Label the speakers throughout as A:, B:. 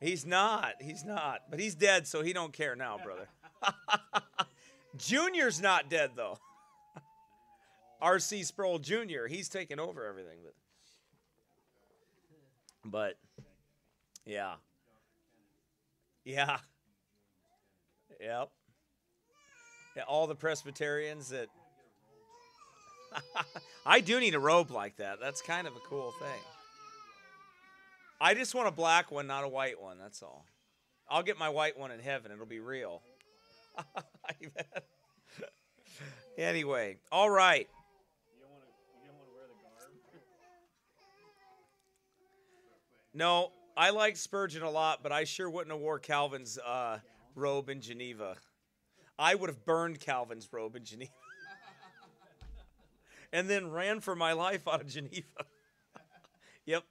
A: He's not. He's not. But he's dead, so he don't care now, brother. Junior's not dead though. R.C. Sproul Jr. He's taking over everything, but but yeah, yeah, yep. Yeah, all the Presbyterians that I do need a robe like that. That's kind of a cool thing. I just want a black one, not a white one. That's all. I'll get my white one in heaven. It'll be real. anyway, all right. No, I like Spurgeon a lot, but I sure wouldn't have wore Calvin's uh, robe in Geneva. I would have burned Calvin's robe in Geneva and then ran for my life out of Geneva. yep.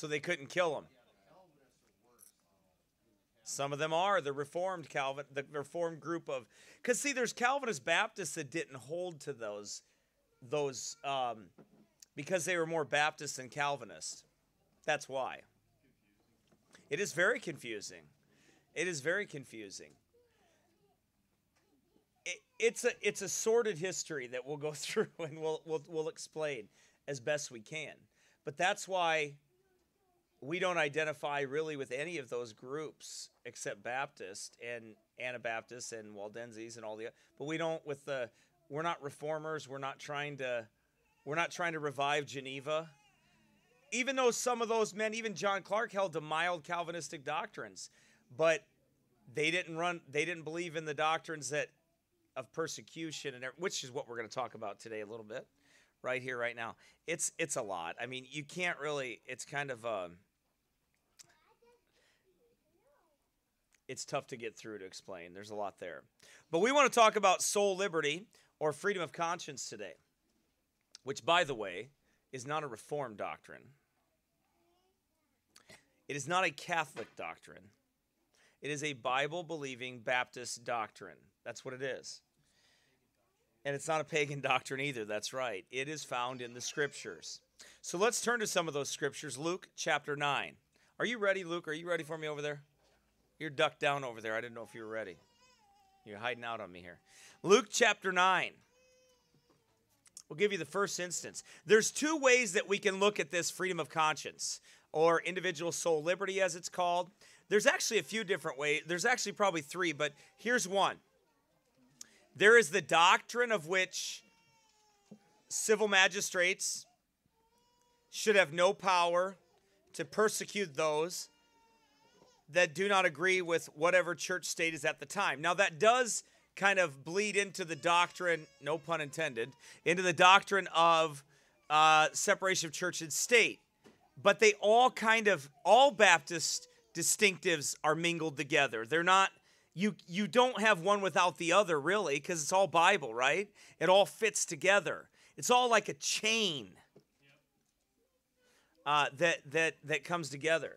A: So they couldn't kill him. Some of them are the Reformed Calvin, the Reformed group of, because see, there's Calvinist Baptists that didn't hold to those, those, um, because they were more Baptist than Calvinist. That's why. It is very confusing. It is very confusing. It, it's a it's a sordid history that we'll go through and we'll, we'll we'll explain as best we can. But that's why we don't identify really with any of those groups except Baptist and Anabaptists and Waldenses and all the but we don't with the we're not reformers we're not trying to we're not trying to revive Geneva. Even though some of those men even John Clarke held to mild Calvinistic doctrines but they didn't run they didn't believe in the doctrines that of persecution and which is what we're going to talk about today a little bit right here right now. It's it's a lot. I mean you can't really it's kind of um, it's tough to get through to explain. There's a lot there. But we want to talk about soul liberty or freedom of conscience today, which, by the way, is not a Reformed doctrine. It is not a Catholic doctrine. It is a Bible believing Baptist doctrine. That's what it is. And it's not a pagan doctrine either. That's right. It is found in the scriptures. So let's turn to some of those scriptures. Luke chapter 9. Are you ready, Luke? Are you ready for me over there? You're ducked down over there. I didn't know if you were ready. You're hiding out on me here. Luke chapter 9. We'll give you the first instance. There's two ways that we can look at this freedom of conscience or individual soul liberty, as it's called. There's actually a few different ways. There's actually probably three, but here's one. There is the doctrine of which civil magistrates should have no power to persecute those that do not agree with whatever church state is at the time. Now, that does kind of bleed into the doctrine, no pun intended, into the doctrine of uh, separation of church and state. But they all kind of, all Baptist distinctives are mingled together. They're not, you, you don't have one without the other, really, because it's all Bible, right? It all fits together. It's all like a chain uh, that, that, that comes together.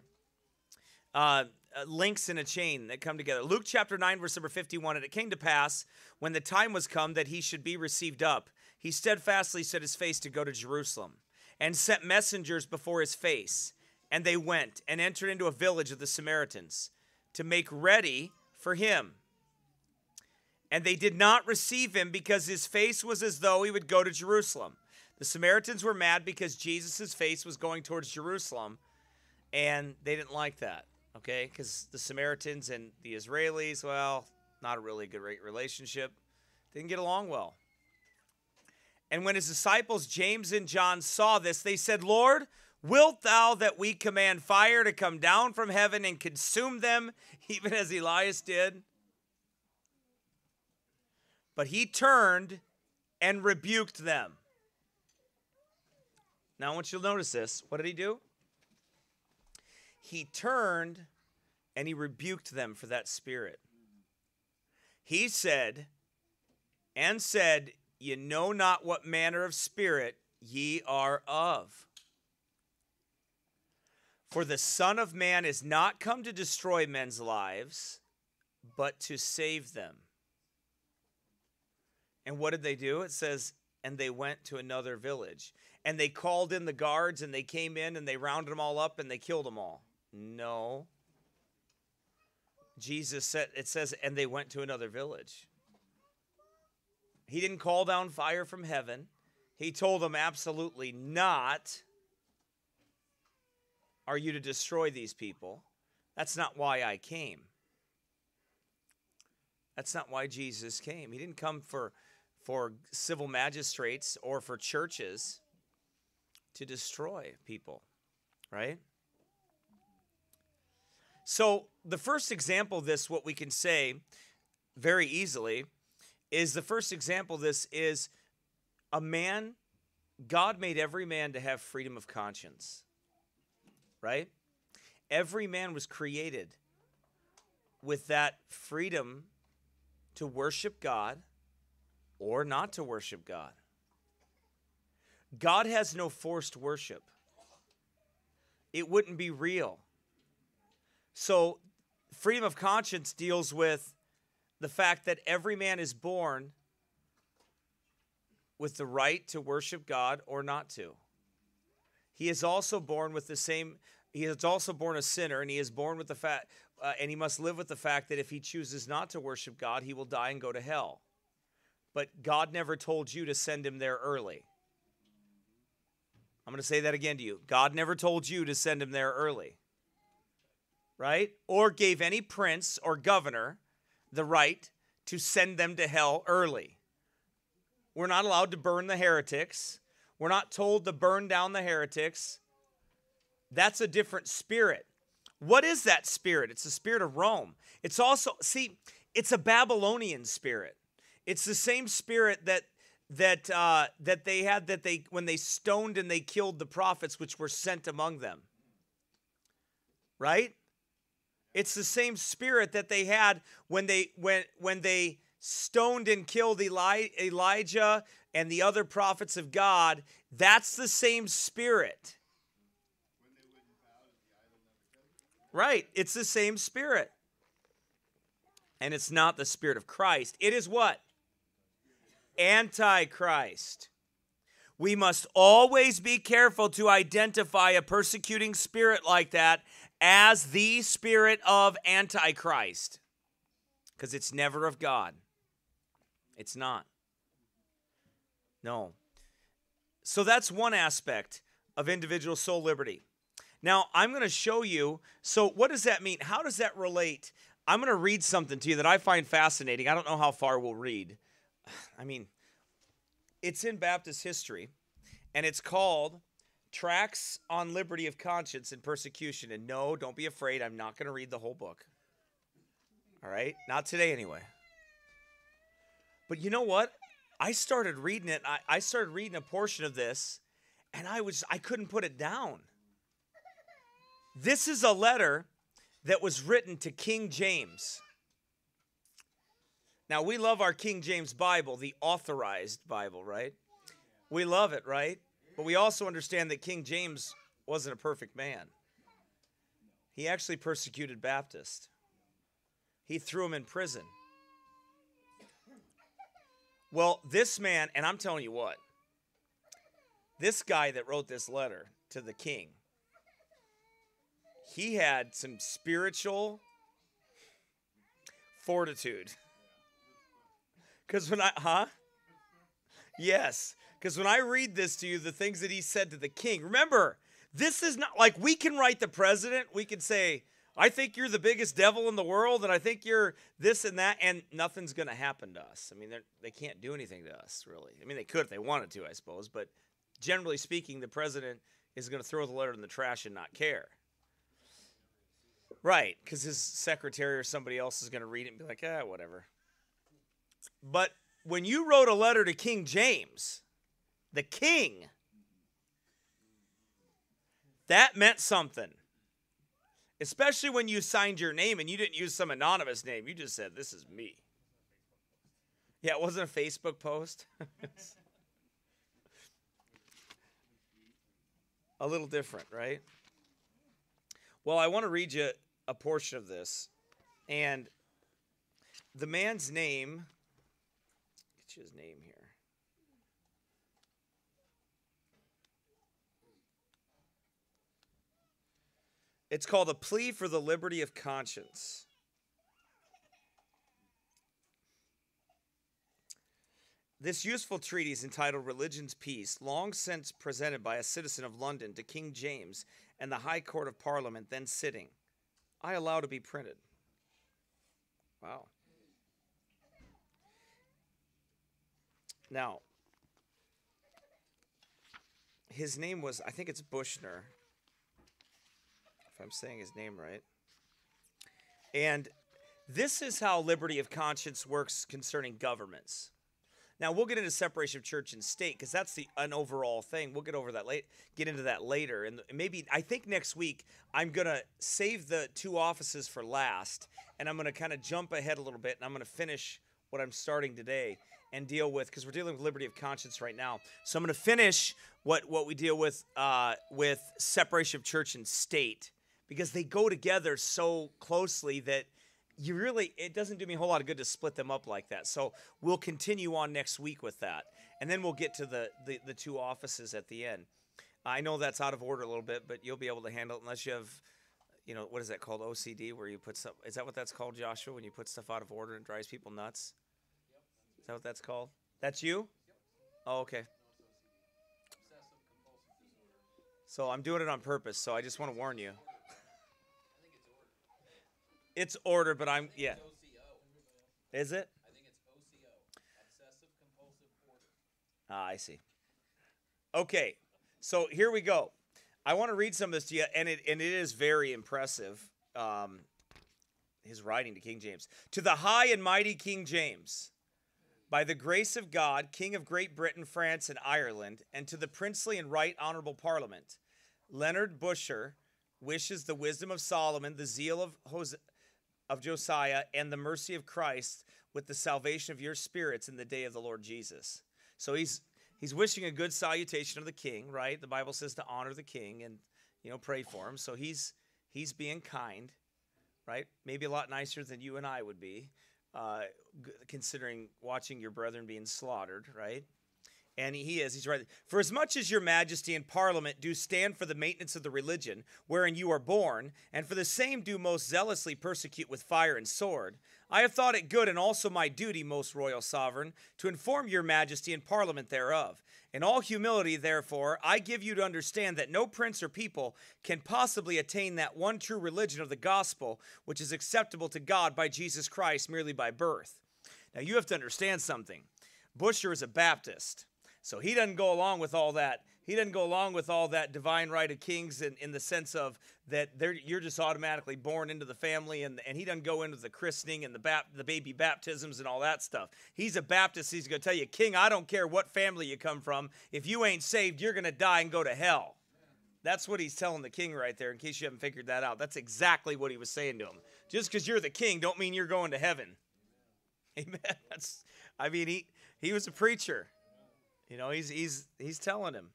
A: Uh, links in a chain that come together. Luke chapter 9, verse number 51. And it came to pass, when the time was come that he should be received up, he steadfastly set his face to go to Jerusalem, and sent messengers before his face. And they went and entered into a village of the Samaritans to make ready for him. And they did not receive him because his face was as though he would go to Jerusalem. The Samaritans were mad because Jesus' face was going towards Jerusalem, and they didn't like that okay? Because the Samaritans and the Israelis, well, not a really good relationship. Didn't get along well. And when his disciples, James and John, saw this, they said, Lord, wilt thou that we command fire to come down from heaven and consume them, even as Elias did? But he turned and rebuked them. Now, I want you to notice this. What did he do? He turned and he rebuked them for that spirit. He said, and said, Ye know not what manner of spirit ye are of. For the Son of Man is not come to destroy men's lives, but to save them. And what did they do? It says, and they went to another village. And they called in the guards and they came in and they rounded them all up and they killed them all. No. Jesus said, it says, and they went to another village. He didn't call down fire from heaven. He told them absolutely not are you to destroy these people. That's not why I came. That's not why Jesus came. He didn't come for for civil magistrates or for churches to destroy people, right? So, the first example of this, what we can say very easily, is the first example of this is a man, God made every man to have freedom of conscience, right? Every man was created with that freedom to worship God or not to worship God. God has no forced worship, it wouldn't be real. So, freedom of conscience deals with the fact that every man is born with the right to worship God or not to. He is also born with the same he is also born a sinner and he is born with the fact uh, and he must live with the fact that if he chooses not to worship God, he will die and go to hell. But God never told you to send him there early. I'm going to say that again to you. God never told you to send him there early right? Or gave any prince or governor the right to send them to hell early. We're not allowed to burn the heretics. We're not told to burn down the heretics. That's a different spirit. What is that spirit? It's the spirit of Rome. It's also, see, it's a Babylonian spirit. It's the same spirit that that uh, that they had that they when they stoned and they killed the prophets which were sent among them. Right? It's the same spirit that they had when they when when they stoned and killed Eli, Elijah and the other prophets of God. That's the same spirit. Right, it's the same spirit. And it's not the spirit of Christ. It is what? Antichrist. We must always be careful to identify a persecuting spirit like that as the spirit of Antichrist because it's never of God. It's not. No. So that's one aspect of individual soul liberty. Now, I'm going to show you. So, what does that mean? How does that relate? I'm going to read something to you that I find fascinating. I don't know how far we'll read. I mean, it's in Baptist history, and it's called Tracts on Liberty of Conscience and Persecution. And no, don't be afraid. I'm not going to read the whole book. All right? Not today, anyway. But you know what? I started reading it. I, I started reading a portion of this, and I was I couldn't put it down. This is a letter that was written to King James. Now, we love our King James Bible, the authorized Bible, right? We love it, right? But we also understand that King James wasn't a perfect man. He actually persecuted Baptists. He threw him in prison. Well, this man, and I'm telling you what, this guy that wrote this letter to the king, he had some spiritual fortitude. Because when I, huh? Yes. Because when I read this to you, the things that he said to the king, remember, this is not like we can write the president. We can say, I think you're the biggest devil in the world, and I think you're this and that, and nothing's going to happen to us. I mean, they can't do anything to us, really. I mean, they could if they wanted to, I suppose, but generally speaking, the president is going to throw the letter in the trash and not care. Right, because his secretary or somebody else is going to read it and be like, ah, whatever. But when you wrote a letter to King James, the king. That meant something. Especially when you signed your name and you didn't use some anonymous name. You just said, This is me. Yeah, it wasn't a Facebook post. a little different, right? Well, I want to read you a portion of this. And the man's name, his name here. It's called A Plea for the Liberty of Conscience. This useful treatise entitled Religion's Peace, long since presented by a citizen of London to King James and the High Court of Parliament then sitting, I allow to be printed. Wow. Now, his name was, I think it's Bushner, if I'm saying his name right. And this is how liberty of conscience works concerning governments. Now we'll get into separation of church and state because that's the an overall thing. We'll get over that late, get into that later, and maybe I think next week I'm gonna save the two offices for last, and I'm gonna kind of jump ahead a little bit, and I'm gonna finish what I'm starting today and deal with because we're dealing with liberty of conscience right now. So I'm gonna finish what what we deal with uh, with separation of church and state because they go together so closely that you really it doesn't do me a whole lot of good to split them up like that. So we'll continue on next week with that and then we'll get to the the, the two offices at the end. I know that's out of order a little bit but you'll be able to handle it unless you have you know what is that called? Ocd where you put stuff is that what that's called joshua when you put stuff out of order and drives people nuts is that what that's called that's you oh okay so i'm doing it on purpose so i just want to warn you it's order, but I'm yeah. Is it?
B: I think it's OCO, obsessive compulsive.
A: Ah, I see. Okay, so here we go. I want to read some of this to you, and it and it is very impressive. Um, his writing to King James to the high and mighty King James, by the grace of God, King of Great Britain, France, and Ireland, and to the princely and right honorable Parliament, Leonard Busher wishes the wisdom of Solomon, the zeal of Hosea of Josiah and the mercy of Christ with the salvation of your spirits in the day of the Lord Jesus. So he's he's wishing a good salutation of the king, right? The Bible says to honor the king and you know pray for him. So he's he's being kind, right? Maybe a lot nicer than you and I would be, uh, considering watching your brethren being slaughtered, right? And he is, he's right. For as much as your majesty and parliament do stand for the maintenance of the religion wherein you are born, and for the same do most zealously persecute with fire and sword, I have thought it good and also my duty, most royal sovereign, to inform your majesty and parliament thereof. In all humility, therefore, I give you to understand that no prince or people can possibly attain that one true religion of the gospel which is acceptable to God by Jesus Christ merely by birth. Now, you have to understand something. Busher is a Baptist. So he doesn't go along with all that. He doesn't go along with all that divine right of kings in, in the sense of that you're just automatically born into the family, and, and he doesn't go into the christening and the, bap, the baby baptisms and all that stuff. He's a Baptist. He's going to tell you, King, I don't care what family you come from. If you ain't saved, you're going to die and go to hell. That's what he's telling the king right there, in case you haven't figured that out. That's exactly what he was saying to him. Just because you're the king, don't mean you're going to heaven. Amen. That's, I mean, he, he was a preacher. You know, he's he's he's telling him.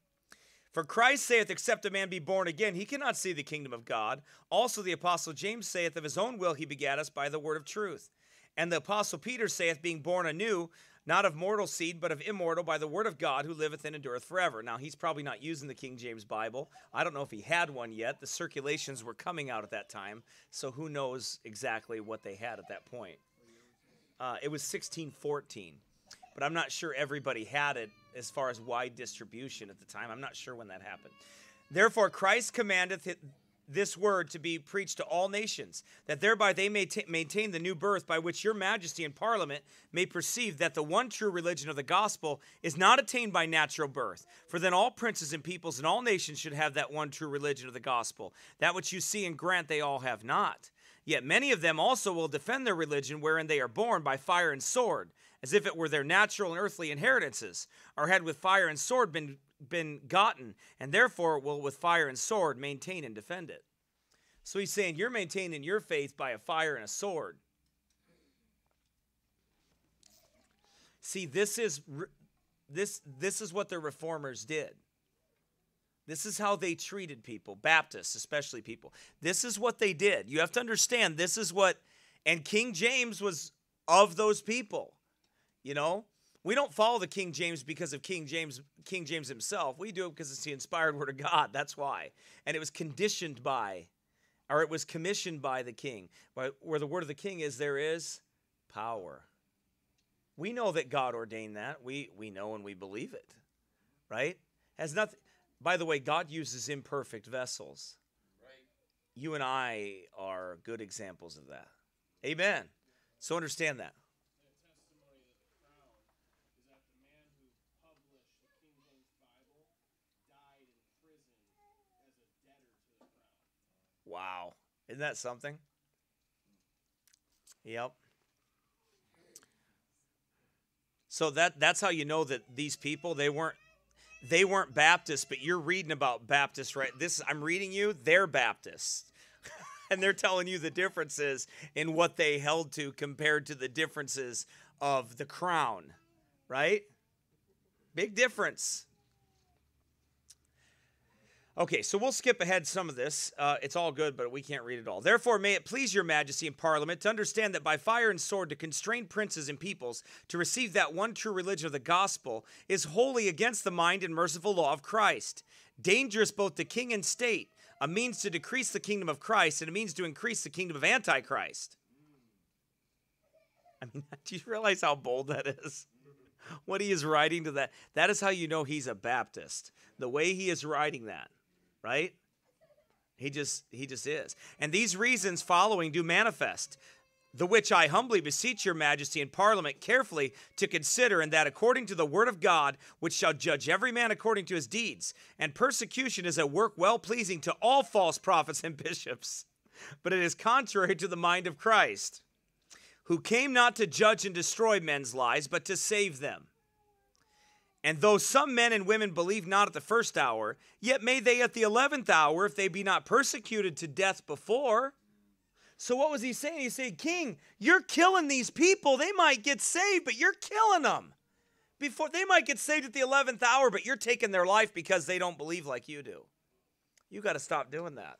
A: For Christ saith, Except a man be born again, he cannot see the kingdom of God. Also the apostle James saith, Of his own will he begat us by the word of truth. And the apostle Peter saith, Being born anew, not of mortal seed, but of immortal, by the word of God, who liveth and endureth forever. Now, he's probably not using the King James Bible. I don't know if he had one yet. The circulations were coming out at that time, so who knows exactly what they had at that point. Uh, it was 1614 but I'm not sure everybody had it as far as wide distribution at the time. I'm not sure when that happened. Therefore, Christ commandeth this word to be preached to all nations, that thereby they may t- maintain the new birth by which your majesty and parliament may perceive that the one true religion of the gospel is not attained by natural birth. For then all princes and peoples and all nations should have that one true religion of the gospel. That which you see and grant they all have not. Yet many of them also will defend their religion wherein they are born by fire and sword as if it were their natural and earthly inheritances, or had with fire and sword been, been gotten, and therefore will with fire and sword maintain and defend it. So he's saying you're maintaining your faith by a fire and a sword. See, this is this this is what the reformers did. This is how they treated people, Baptists, especially people. This is what they did. You have to understand, this is what, and King James was of those people. You know, we don't follow the King James because of King James, King James himself. We do it because it's the inspired word of God. That's why. And it was conditioned by, or it was commissioned by the king. Where the word of the king is, there is power. We know that God ordained that. We we know and we believe it. Right? Has nothing by the way, God uses imperfect vessels.
B: Right.
A: You and I are good examples of that. Amen. So understand that.
C: The testimony of the crown is that the man who published the King James Bible died in prison as a debtor to the crown.
A: Wow. Isn't that something? Yep. So that that's how you know that these people they weren't they weren't Baptists, but you're reading about Baptists, right? This I'm reading you, they're Baptists. and they're telling you the differences in what they held to compared to the differences of the crown, right? Big difference. Okay, so we'll skip ahead some of this. Uh, it's all good, but we can't read it all. Therefore, may it please your majesty in parliament to understand that by fire and sword to constrain princes and peoples to receive that one true religion of the gospel is wholly against the mind and merciful law of Christ, dangerous both to king and state, a means to decrease the kingdom of Christ and a means to increase the kingdom of Antichrist. I mean, do you realize how bold that is? What he is writing to that. That is how you know he's a Baptist. The way he is writing that right? He just he just is. And these reasons following do manifest, the which I humbly beseech your majesty and parliament carefully to consider, and that according to the word of God, which shall judge every man according to his deeds, and persecution is a work well pleasing to all false prophets and bishops, but it is contrary to the mind of Christ, who came not to judge and destroy men's lives, but to save them. And though some men and women believe not at the first hour, yet may they at the eleventh hour, if they be not persecuted to death before. So, what was he saying? He said, King, you're killing these people. They might get saved, but you're killing them. Before they might get saved at the 11th hour, but you're taking their life because they don't believe like you do. You got to stop doing that.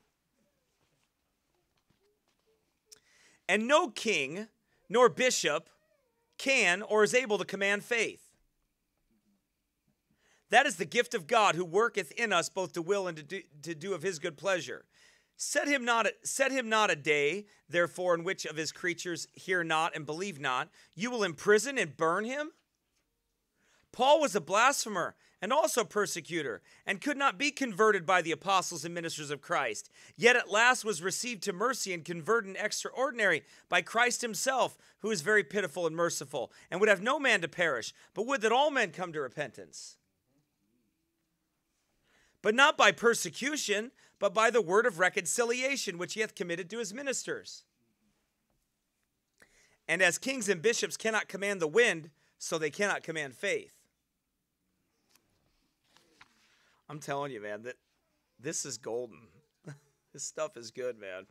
A: And no king nor bishop can or is able to command faith that is the gift of God who worketh in us both to will and to do, to do of his good pleasure. Set him not set him not a day, therefore, in which of his creatures hear not and believe not. You will imprison and burn him. Paul was a blasphemer and also persecutor, and could not be converted by the apostles and ministers of Christ. Yet at last was received to mercy and converted in extraordinary by Christ himself, who is very pitiful and merciful, and would have no man to perish, but would that all men come to repentance but not by persecution, but by the word of reconciliation which he hath committed to his ministers. And as kings and bishops cannot command the wind, so they cannot command faith. I'm telling you, man, that this is golden. this stuff is good, man.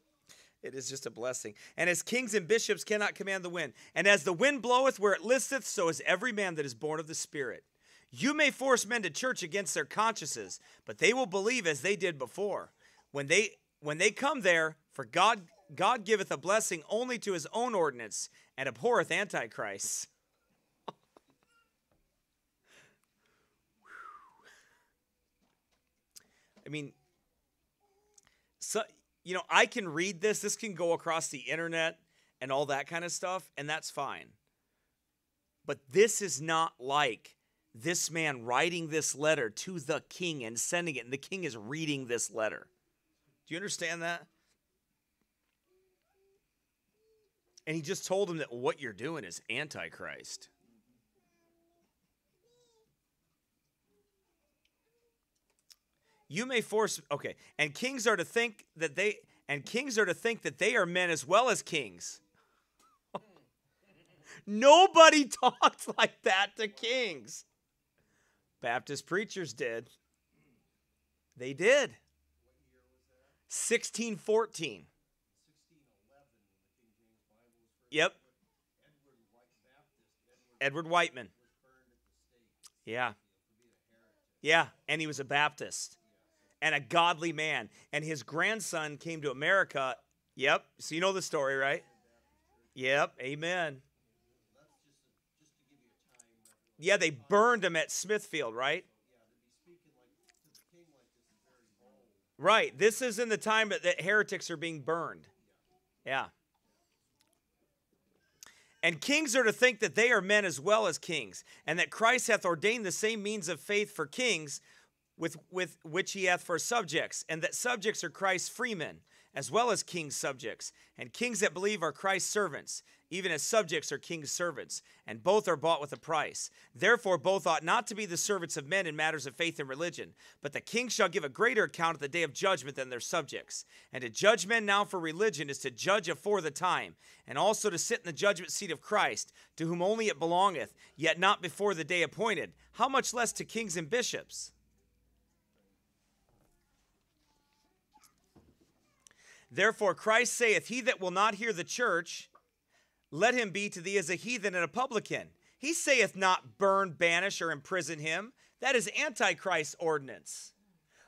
A: It is just a blessing. And as kings and bishops cannot command the wind, and as the wind bloweth where it listeth, so is every man that is born of the Spirit. You may force men to church against their consciences, but they will believe as they did before. When they when they come there, for God God giveth a blessing only to his own ordinance and abhorreth antichrist. I mean, so you know, I can read this. This can go across the internet and all that kind of stuff, and that's fine. But this is not like this man writing this letter to the king and sending it, and the king is reading this letter. Do you understand that? And he just told him that what you're doing is antichrist. You may force okay, and kings are to think that they and kings are to think that they are men as well as kings. Nobody talks like that to kings. Baptist preachers did. They did. 1614. Yep. Edward Wightman. Yeah. Yeah, and he was a Baptist. and a godly man. And his grandson came to America. Yep. So you know the story, right? Yep. Amen. Yeah, they burned him at Smithfield, right? Right. This is in the time that, heretics are being burned. Yeah. And kings are to think that they are men as well as kings, and that Christ hath ordained the same means of faith for kings with, with which he hath for subjects, and that subjects are Christ's freemen, as well as kings' subjects, and kings that believe are Christ's servants, even as subjects are king's servants, and both are bought with a price. Therefore, both ought not to be the servants of men in matters of faith and religion, but the king shall give a greater account at the day of judgment than their subjects. And to judge men now for religion is to judge afore the time, and also to sit in the judgment seat of Christ, to whom only it belongeth, yet not before the day appointed. How much less to kings and bishops? Therefore, Christ saith, He that will not hear the church, let him be to thee as a heathen and a publican. He saith not burn, banish, or imprison him. That is Antichrist's ordinance.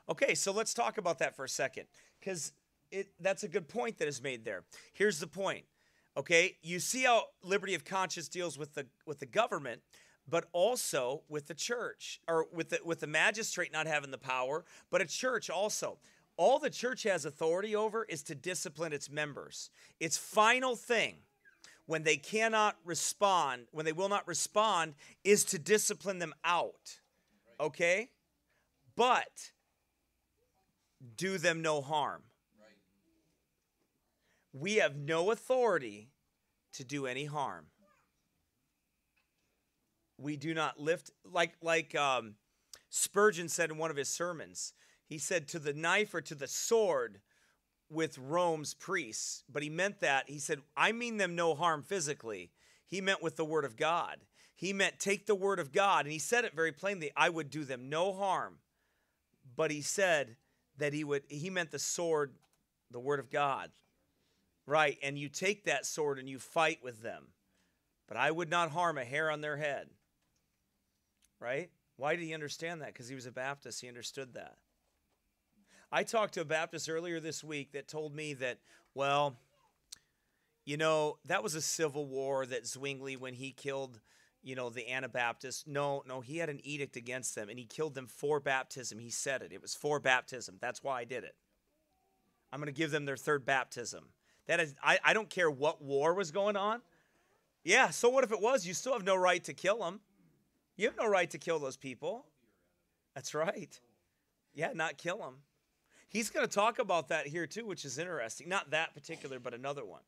A: Okay, so let's talk about that for a second, because that's a good point that is made there. Here's the point. Okay, you see how liberty of conscience deals with the with the government, but also with the church, or with the with the magistrate not having the power, but a church also. All the church has authority over is to discipline its members. Its final thing when they cannot respond, when they will not respond, is to discipline them out. Okay? But do them no harm. We have no authority to do any harm. We do not lift like like um, Spurgeon said in one of his sermons. He said, "To the knife or to the sword, with Rome's priests, but he meant that. He said, I mean them no harm physically. He meant with the word of God. He meant take the word of God. And he said it very plainly I would do them no harm. But he said that he would, he meant the sword, the word of God. Right. And you take that sword and you fight with them. But I would not harm a hair on their head. Right? Why did he understand that? Because he was a Baptist. He understood that. I talked to a Baptist earlier this week that told me that, well, you know, that was a civil war that Zwingli, when he killed, you know, the Anabaptists, no, no, he had an edict against them and he killed them for baptism. He said it. It was for baptism. That's why I did it. I'm going to give them their third baptism. That is, I, I don't care what war was going on. Yeah, so what if it was? You still have no right to kill them. You have no right to kill those people. That's right. Yeah, not kill them. He's going to talk about that here too, which is interesting. Not that particular, but another one.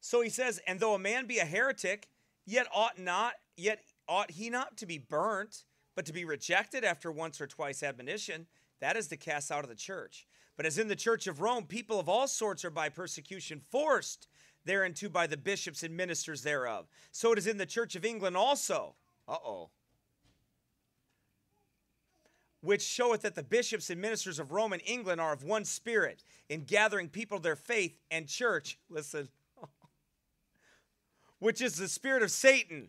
A: So he says, And though a man be a heretic, yet ought not, yet ought he not to be burnt, but to be rejected after once or twice admonition, that is to cast out of the church. But as in the church of Rome, people of all sorts are by persecution forced thereunto by the bishops and ministers thereof. So it is in the church of England also. Uh oh which showeth that the bishops and ministers of Rome and England are of one spirit in gathering people to their faith and church. Listen, which is the spirit of Satan,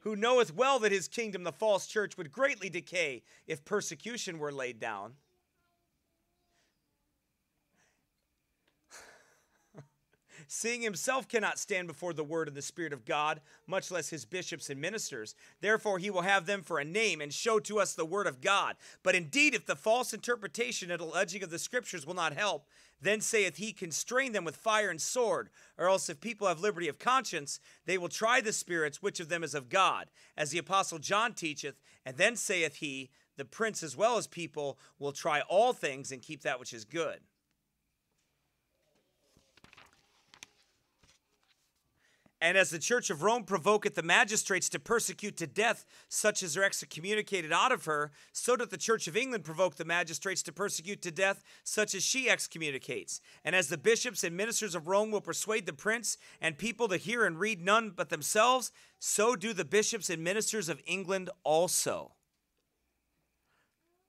A: who knoweth well that his kingdom, the false church, would greatly decay if persecution were laid down. Seeing himself cannot stand before the word and the Spirit of God, much less his bishops and ministers. Therefore, he will have them for a name and show to us the word of God. But indeed, if the false interpretation and alleging of the scriptures will not help, then saith he, constrain them with fire and sword. Or else, if people have liberty of conscience, they will try the spirits, which of them is of God, as the apostle John teacheth. And then saith he, the prince as well as people will try all things and keep that which is good. And as the church of Rome provoketh the magistrates to persecute to death such as are excommunicated out of her, so doth the church of England provoke the magistrates to persecute to death such as she excommunicates. And as the bishops and ministers of Rome will persuade the prince and people to hear and read none but themselves, so do the bishops and ministers of England also.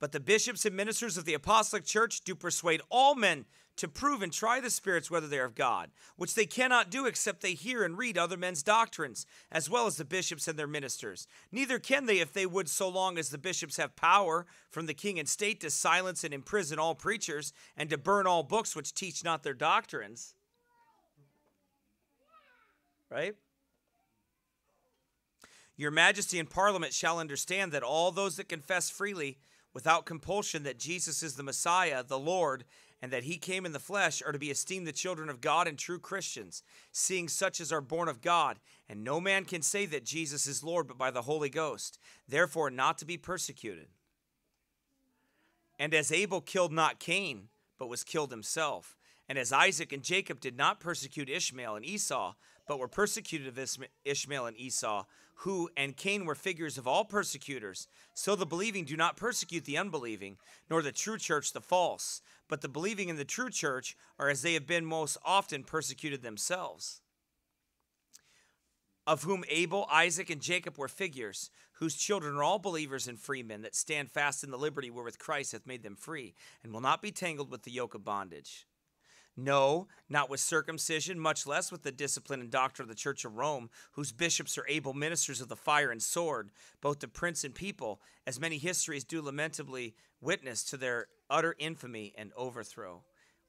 A: But the bishops and ministers of the apostolic church do persuade all men to prove and try the spirits whether they are of God, which they cannot do except they hear and read other men's doctrines, as well as the bishops and their ministers. Neither can they if they would, so long as the bishops have power from the king and state to silence and imprison all preachers, and to burn all books which teach not their doctrines. Right? Your majesty and parliament shall understand that all those that confess freely, without compulsion, that Jesus is the Messiah, the Lord, and that he came in the flesh, are to be esteemed the children of God and true Christians, seeing such as are born of God. And no man can say that Jesus is Lord but by the Holy Ghost, therefore not to be persecuted. And as Abel killed not Cain, but was killed himself, and as Isaac and Jacob did not persecute Ishmael and Esau, but were persecuted of Ishmael and Esau, who and Cain were figures of all persecutors. So the believing do not persecute the unbelieving, nor the true church the false, but the believing in the true church are as they have been most often persecuted themselves. Of whom Abel, Isaac, and Jacob were figures, whose children are all believers and freemen that stand fast in the liberty wherewith Christ hath made them free, and will not be tangled with the yoke of bondage. No, not with circumcision, much less with the discipline and doctrine of the Church of Rome, whose bishops are able ministers of the fire and sword, both to prince and people, as many histories do lamentably witness to their utter infamy and overthrow.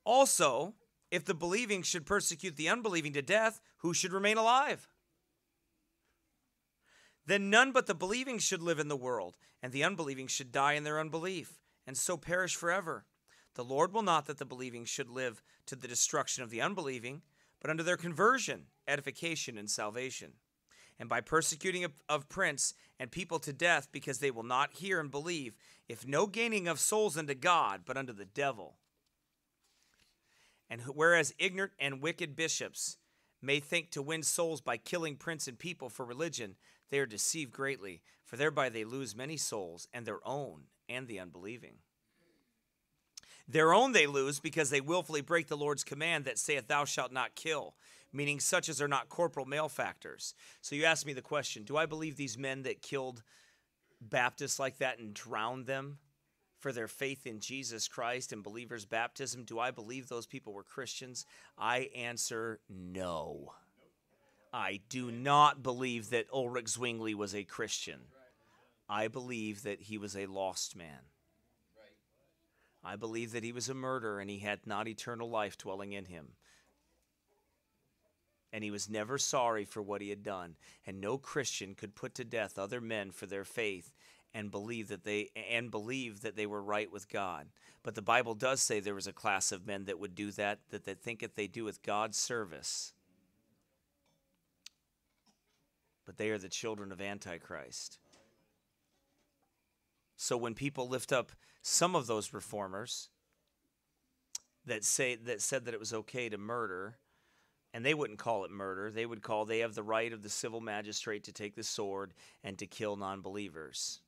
A: Also, if the believing should persecute the unbelieving to death, who should remain alive? Then none but the believing should live in the world, and the unbelieving should die in their unbelief, and so perish forever. The Lord will not that the believing should live to the destruction of the unbelieving, but unto their conversion, edification, and salvation. And by persecuting of, of prince and people to death, because they will not hear and believe, if no gaining of souls unto God, but unto the devil. And whereas ignorant and wicked bishops may think to win souls by killing prince and people for religion, they are deceived greatly, for thereby they lose many souls, and their own, and the unbelieving. Their own they lose because they willfully break the Lord's command that saith, Thou shalt not kill, meaning such as are not corporal malefactors. So you ask me the question Do I believe these men that killed Baptists like that and drowned them for their faith in Jesus Christ and believers' baptism? Do I believe those people were Christians? I answer no. I do not believe that Ulrich Zwingli was a Christian. I believe that he was a lost man. I believe that he was a murderer and he had not eternal life dwelling in him. And he was never sorry for what he had done. And no Christian could put to death other men for their faith and believe that they and believe that they were right with God. But the Bible does say there was a class of men that would do that, that they thinketh they do with God's service. But they are the children of Antichrist. So when people lift up some of those reformers that say that said that it was okay to murder, and they wouldn't call it murder, they would call they have the right of the civil magistrate to take the sword and to kill non-believers.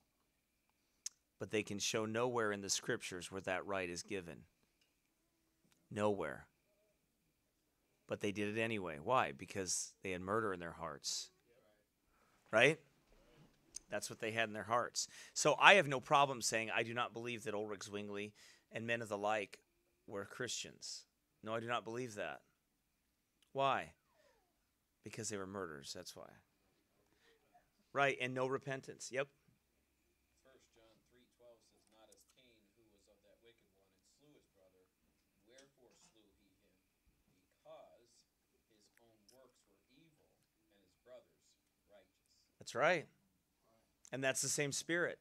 A: But they can show nowhere in the scriptures where that right is given. Nowhere. But they did it anyway. Why? Because they had murder in their hearts. Right? That's what they had in their hearts. So I have no problem saying I do not believe that Ulrich Zwingli and men of the like were Christians. No, I do not believe that. Why? Because they were murderers. That's why. Right, and no repentance. Yep.
B: First John three twelve says, Not as Cain, who was of that wicked one, and slew his brother. Wherefore slew he him? Because his own works were evil, and his brother's righteous.
A: That's right. And that's the same spirit.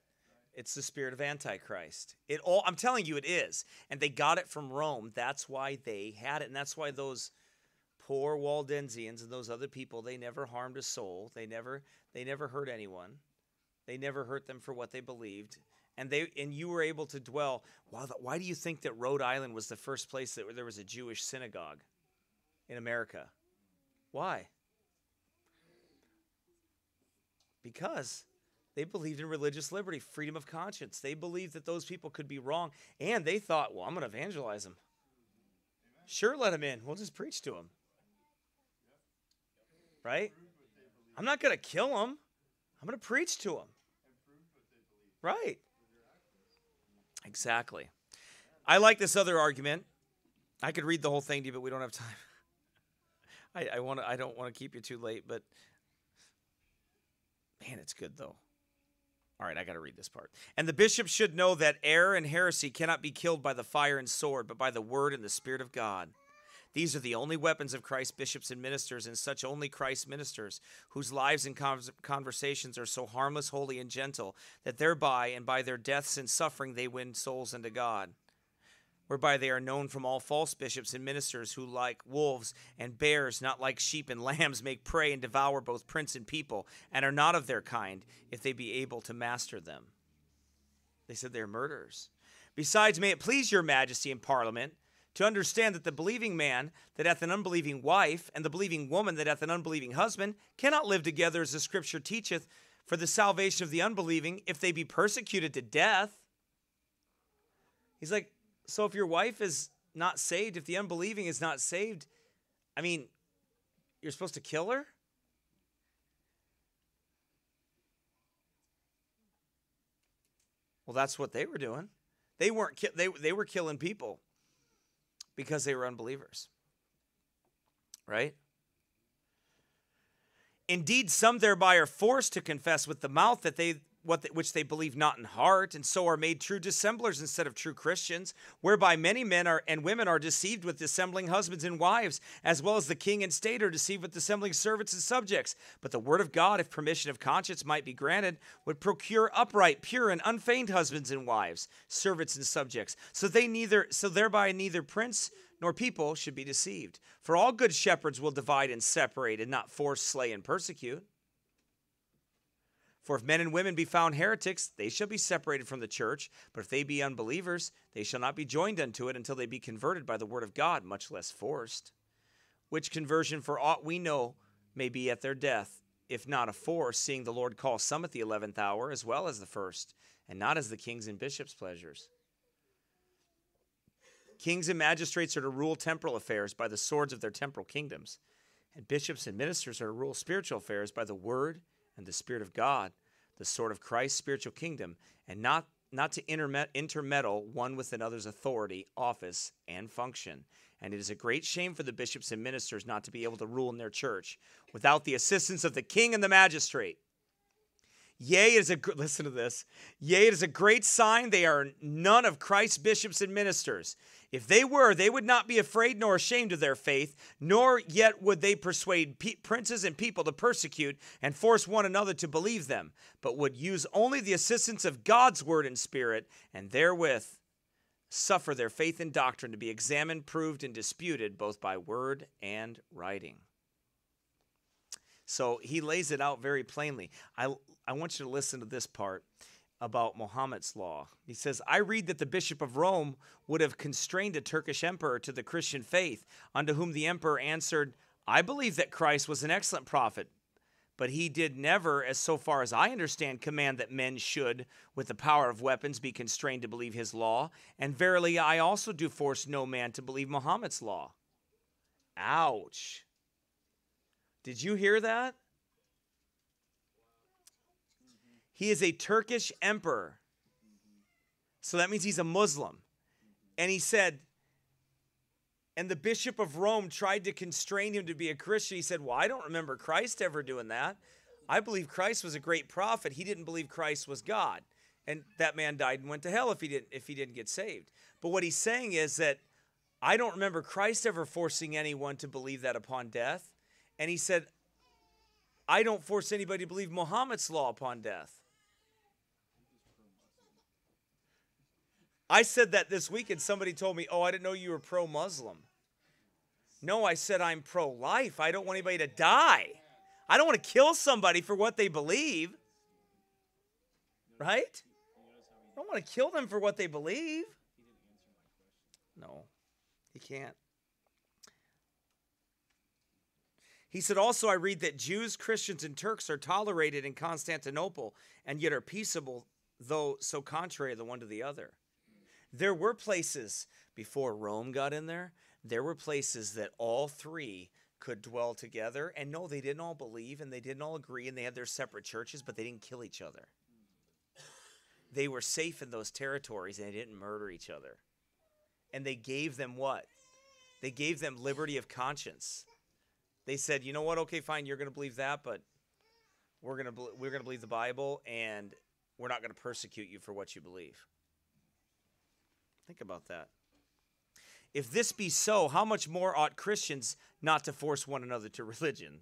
A: It's the spirit of Antichrist. It all I'm telling you it is. And they got it from Rome. That's why they had it. And that's why those poor Waldensians and those other people, they never harmed a soul. They never they never hurt anyone. They never hurt them for what they believed. And they and you were able to dwell. Why, why do you think that Rhode Island was the first place that there was a Jewish synagogue in America? Why? Because they believed in religious liberty, freedom of conscience. They believed that those people could be wrong. And they thought, well, I'm going to evangelize them. Sure, let them in. We'll just preach to them. Right? I'm not going to kill them. I'm going to preach to them. Right. Exactly. I like this other argument I could read the whole thing to you, but we don't have time. I, I want. I don't want to keep you too late, but man, it's good though. All right, I got to read this part. And the bishops should know that error and heresy cannot be killed by the fire and sword, but by the word and the Spirit of God. These are the only weapons of Christ's bishops and ministers, and such only Christ's ministers, whose lives and conversations are so harmless, holy, and gentle, that thereby and by their deaths and suffering they win souls unto God. Whereby they are known from all false bishops and ministers, who, like wolves and bears, not like sheep and lambs, make prey and devour both prince and people, and are not of their kind, if they be able to master them. They said they are murderers. Besides, may it please your majesty in parliament to understand that the believing man that hath an unbelieving wife, and the believing woman that hath an unbelieving husband, cannot live together as the scripture teacheth for the salvation of the unbelieving, if they be persecuted to death. He's like, so if your wife is not saved, if the unbelieving is not saved, I mean, you're supposed to kill her? Well, that's what they were doing. They weren't ki- they they were killing people because they were unbelievers. Right? Indeed, some thereby are forced to confess with the mouth that they what which they believe not in heart, and so are made true dissemblers instead of true Christians, whereby many men are and women are deceived with dissembling husbands and wives, as well as the king and state are deceived with dissembling servants and subjects. But the word of God, if permission of conscience might be granted, would procure upright, pure, and unfeigned husbands and wives, servants and subjects, so they neither so thereby neither prince nor people should be deceived. For all good shepherds will divide and separate, and not force, slay, and persecute. For if men and women be found heretics, they shall be separated from the church. But if they be unbelievers, they shall not be joined unto it until they be converted by the word of God, much less forced. Which conversion, for aught we know, may be at their death, if not afore, seeing the Lord call some at the eleventh hour as well as the first, and not as the kings and bishops' pleasures. Kings and magistrates are to rule temporal affairs by the swords of their temporal kingdoms, and bishops and ministers are to rule spiritual affairs by the word and the Spirit of God, the sword of Christ's spiritual kingdom, and not, not to intermeddle one with another's authority, office, and function. And it is a great shame for the bishops and ministers not to be able to rule in their church without the assistance of the king and the magistrate. Yea, it is a listen to this. Yea, it is a great sign they are none of Christ's bishops and ministers. If they were, they would not be afraid nor ashamed of their faith, nor yet would they persuade pe- princes and people to persecute and force one another to believe them, but would use only the assistance of God's word and spirit, and therewith suffer their faith and doctrine to be examined, proved, and disputed both by word and writing. So he lays it out very plainly. I, I want you to listen to this part about Muhammad's law. He says, I read that the Bishop of Rome would have constrained a Turkish emperor to the Christian faith, unto whom the emperor answered, I believe that Christ was an excellent prophet, but he did never, as so far as I understand, command that men should, with the power of weapons, be constrained to believe his law. And verily, I also do force no man to believe Muhammad's law. Ouch. Did you hear that? He is a Turkish emperor. So that means he's a Muslim. And he said, and the Bishop of Rome tried to constrain him to be a Christian. He said, Well, I don't remember Christ ever doing that. I believe Christ was a great prophet. He didn't believe Christ was God. And that man died and went to hell if he didn't if he didn't get saved. But what he's saying is that I don't remember Christ ever forcing anyone to believe that upon death. And he said, I don't force anybody to believe Muhammad's law upon death. I said that this week, and somebody told me, Oh, I didn't know you were pro Muslim. No, I said I'm pro life. I don't want anybody to die. I don't want to kill somebody for what they believe. Right? I don't want to kill them for what they believe. No, he can't. He said, Also, I read that Jews, Christians, and Turks are tolerated in Constantinople and yet are peaceable, though so contrary the one to the other. There were places before Rome got in there, there were places that all three could dwell together. And no, they didn't all believe and they didn't all agree and they had their separate churches, but they didn't kill each other. They were safe in those territories and they didn't murder each other. And they gave them what? They gave them liberty of conscience. They said, "You know what? Okay, fine. You're going to believe that, but we're going to we're going to believe the Bible, and we're not going to persecute you for what you believe." Think about that. If this be so, how much more ought Christians not to force one another to religion?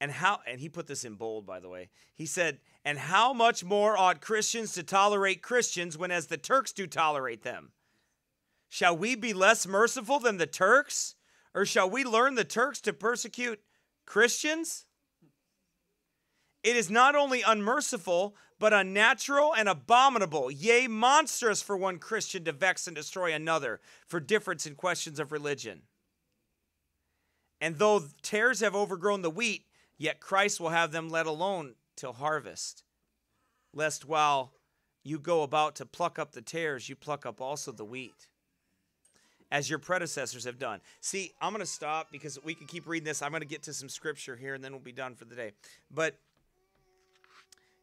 A: And how and he put this in bold by the way. He said, "And how much more ought Christians to tolerate Christians when as the Turks do tolerate them? Shall we be less merciful than the Turks, or shall we learn the Turks to persecute Christians?" It is not only unmerciful, but unnatural and abominable, yea, monstrous for one Christian to vex and destroy another for difference in questions of religion. And though tares have overgrown the wheat, yet Christ will have them let alone till harvest. Lest while you go about to pluck up the tares, you pluck up also the wheat, as your predecessors have done. See, I'm going to stop because we can keep reading this. I'm going to get to some scripture here and then we'll be done for the day. But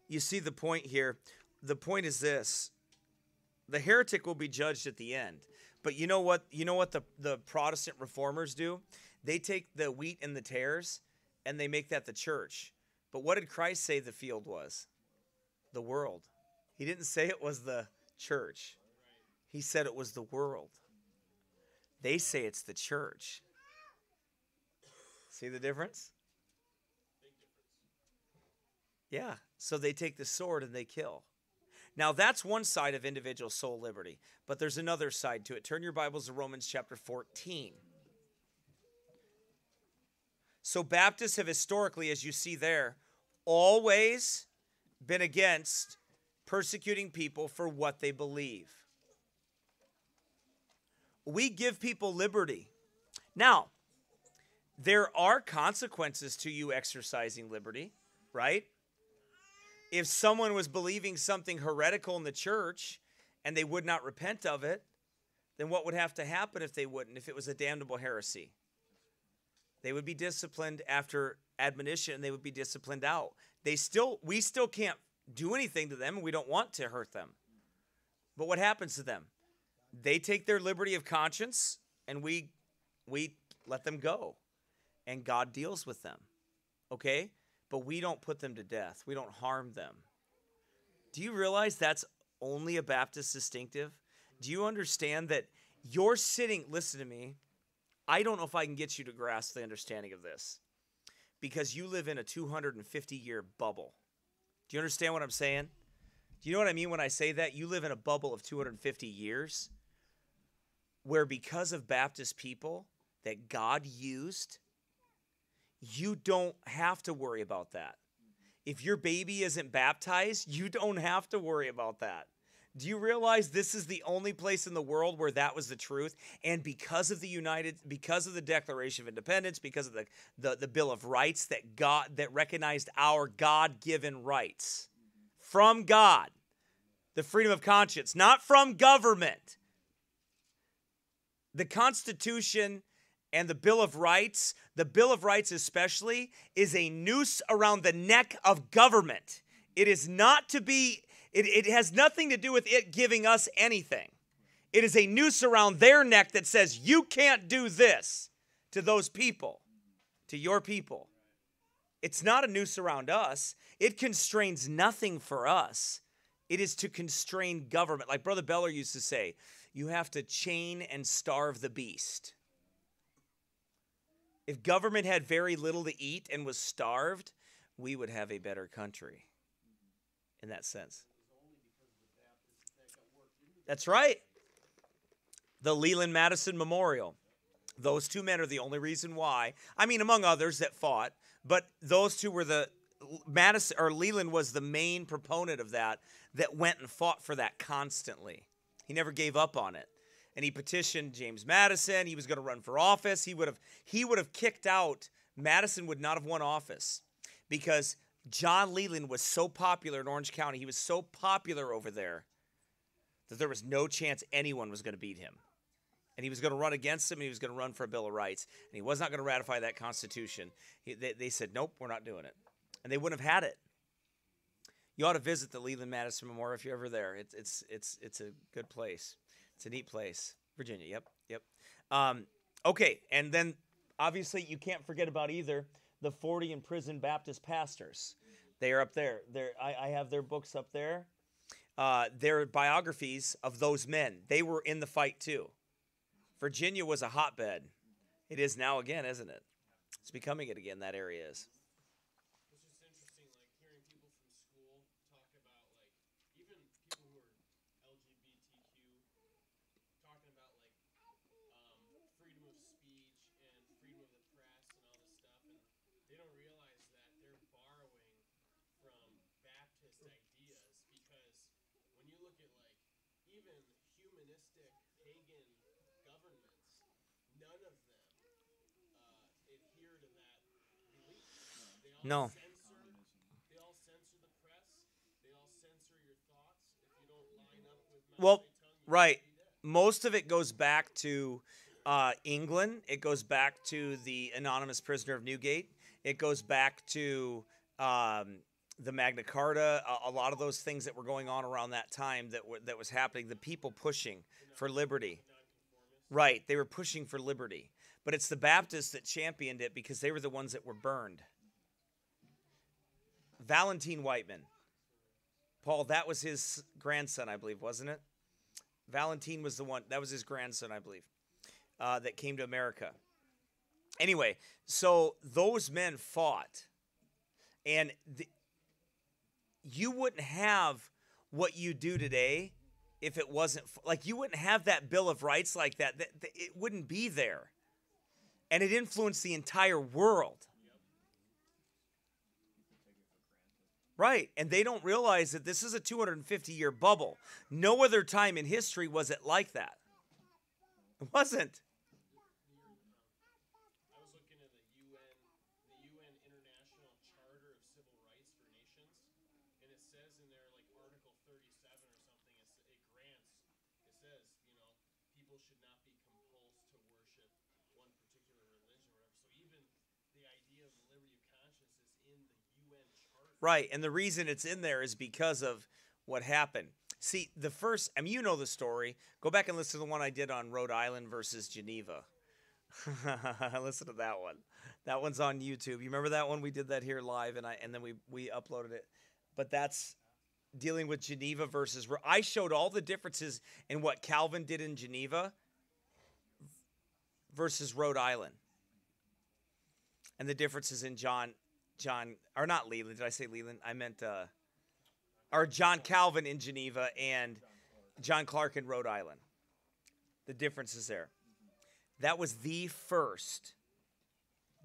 A: you see the point here. The point is this the heretic will be judged at the end. But you know what? You know what the, the Protestant reformers do? They take the wheat and the tares and they make that the church. But what did Christ say the field was? The world. He didn't say it was the church. He said it was the world. They say it's the church. See the difference? Yeah. So they take the sword and they kill. Now, that's one side of individual soul liberty, but there's another side to it. Turn your Bibles to Romans chapter 14. So, Baptists have historically, as you see there, always been against persecuting people for what they believe. We give people liberty. Now, there are consequences to you exercising liberty, right? if someone was believing something heretical in the church and they would not repent of it, then what would have to happen if they wouldn't, if it was a damnable heresy? They would be disciplined after admonition and they would be disciplined out. They still we still can't do anything to them and we don't want to hurt them. But what happens to them? They take their liberty of conscience and we we let them go. And God deals with them. Okay? but we don't put them to death. We don't harm them. Do you realize that's only a Baptist distinctive? Do you understand that you're sitting, listen to me, I don't know if I can get you to grasp the understanding of this because you live in a 250 year bubble. Do you understand what I'm saying? Do you know what I mean when I say that? You live in a bubble of 250 years where, because of Baptist people that God used, you don't have to worry about that. If your baby isn't baptized, you don't have to worry about that. Do you realize this is the only place in the world where that was the truth? And because of the United, because of the Declaration of Independence, because of the, the, the Bill of Rights that God that recognized our God-given rights from God, the freedom of conscience, not from government. The Constitution and the Bill of Rights, the Bill of Rights especially, is a noose around the neck of government. It is not to be, it, it has nothing to do with it giving us anything. It is a noose around their neck that says, you can't do this to those people, to your people. It's not a noose around us, it constrains nothing for us. It is to constrain government. Like Brother Beller used to say, you have to chain and starve the beast. If government had very little to eat and was starved, we would have a better country in that sense. That's right. The Leland Madison Memorial. Those two men are the only reason why. I mean, among others that fought, but those two were the Madison or Leland was the main proponent of that that went and fought for that constantly. He never gave up on it and he petitioned James Madison. He was going to run for office. He would have he would have kicked out Madison would not have won office because John Leland was so popular in Orange County. He was so popular over there that there was no chance anyone was going to beat him. And he was going to run against him. And he was going to run for a Bill of Rights. And he was not going to ratify that Constitution. He, they, they said, nope, we're not doing it. And they wouldn't have had it. You ought to visit the Leland Madison Memorial if you're ever there. It's, it's, it's, it's a good place. It's a neat place. Virginia, yep, yep. Um, Okay, and then obviously you can't forget about either the 40 imprisoned Baptist pastors. They are up there. They're, I, I have their books up there. Uh, their biographies of those men. They were in the fight too. Virginia was a hotbed. It is now again, isn't it? It's becoming it again. That area is.
C: It's just interesting, like hearing people from school talk about like even people who are LGBTQ talking about like um, freedom of speech and freedom of the press and all this stuff, and they don't realize that they're borrowing from Baptist ideas because when you look at like even humanistic pagan governments, none of them uh, adhere to that belief. They all
A: No.
C: censor. They all censor the press. They all censor your thoughts. If you don't line up with
A: Well, right. Most of it goes back to uh, England. It goes back to the anonymous prisoner of Newgate. It goes back to um, the Magna Carta. A, a lot of those things that were going on around that time that were, that was happening. The people pushing for liberty. Right, they were pushing for liberty. But it's the Baptists that championed it because they were the ones that were burned. Valentine Wightman. Paul, that was his grandson, I believe, wasn't it? Valentine was the one, that was his grandson, I believe, uh, that came to America. Anyway, so those men fought. And the, you wouldn't have what you do today if it wasn't like you wouldn't have that bill of rights like that, that, that it wouldn't be there and it influenced the entire world right and they don't realize that this is a 250 year bubble. No other time in history was it like that. It wasn't
C: I was looking at the UN, the UN International Charter of Civil Rights for Nations, and it says in there, like Article 37 or something, it's, it grants, it says, you know, people should not be compelled to worship one particular religion or whatever. So even the idea of the liberty of conscience is in the UN Charter.
A: Right, and the reason it's in there is because of what happened. See, the first, I mean, you know the story. Go back and listen to the one I did on Rhode Island versus Geneva. listen to that one. That one's on YouTube. You remember that one? We did that here live, and I and then we we uploaded it. But that's dealing with Geneva versus. I showed all the differences in what Calvin did in Geneva versus Rhode Island, and the differences in John John or not Leland. Did I say Leland? I meant uh, or John Calvin in Geneva and John Clarke in Rhode Island. The difference is there. That was the first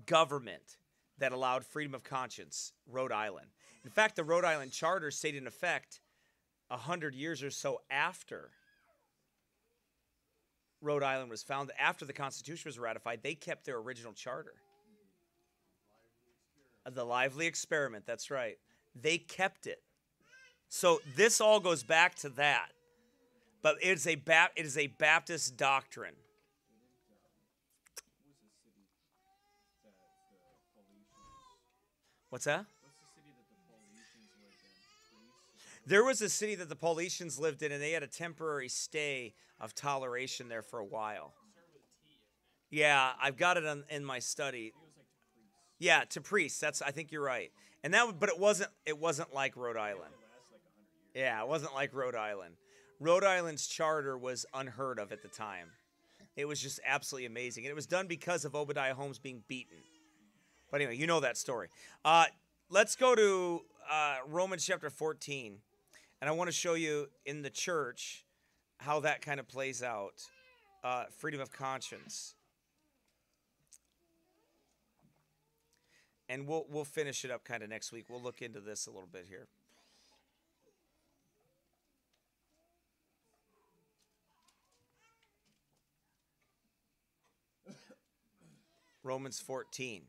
A: government that allowed freedom of conscience, Rhode Island. In fact, the Rhode Island Charter stayed in effect a hundred years or so after Rhode Island was founded. After the Constitution was ratified, they kept their original charter. The lively experiment, that's right. They kept it. So this all goes back to that. But it's a ba- it is a Baptist doctrine. What's that? There was a city that the Paulicians lived in, and they had a temporary stay of toleration there for a while. Yeah, I've got it in my study. Yeah, to priests. That's I think you're right. And that, but it wasn't. It wasn't like Rhode Island. Yeah, it wasn't like Rhode Island. Rhode Island's charter was unheard of at the time. It was just absolutely amazing, and it was done because of Obadiah Holmes being beaten. But anyway, you know that story. Uh, let's go to uh, Romans chapter 14. And I want to show you in the church how that kind of plays out uh, freedom of conscience. And we'll, we'll finish it up kind of next week. We'll look into this a little bit here. Romans 14.